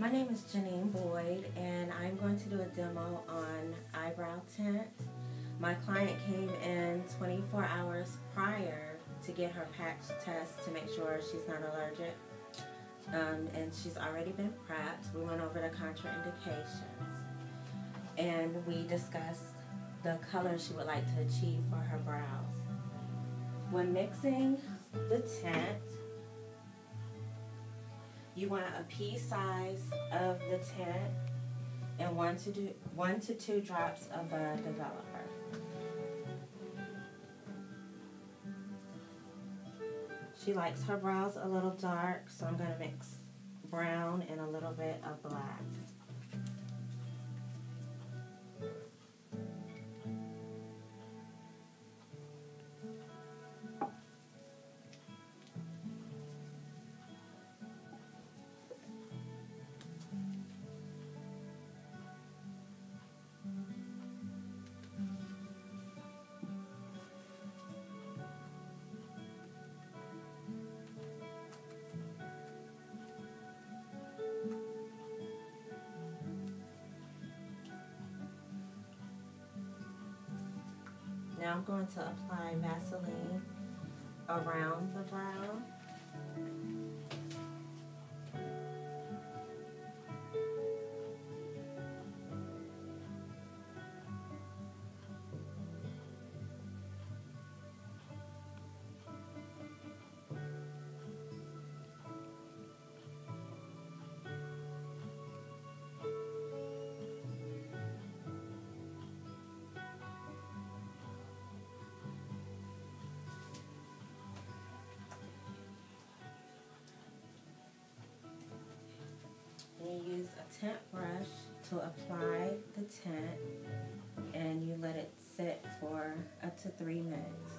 My name is Janine Boyd and I'm going to do a demo on eyebrow tint. My client came in 24 hours prior to get her patch test to make sure she's not allergic. Um, and she's already been prepped. We went over the contraindications and we discussed the color she would like to achieve for her brows. When mixing the tint, you want a pea size of the tint and one to do one to two drops of a developer. She likes her brows a little dark, so I'm going to mix brown and a little bit of black. Now I'm going to apply Vaseline around the brow. Tint brush to apply the tint and you let it sit for up to three minutes.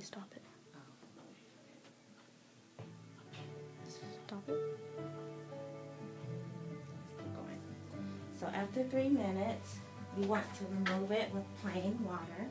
Stop it. Stop it. So after three minutes, you want to remove it with plain water.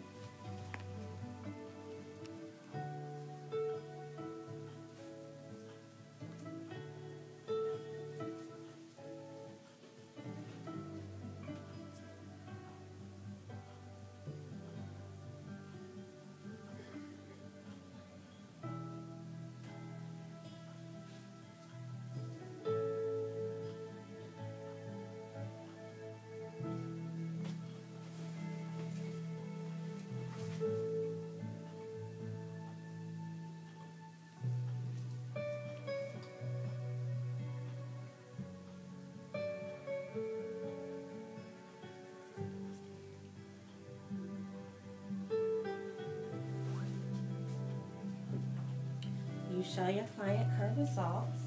Show your client her results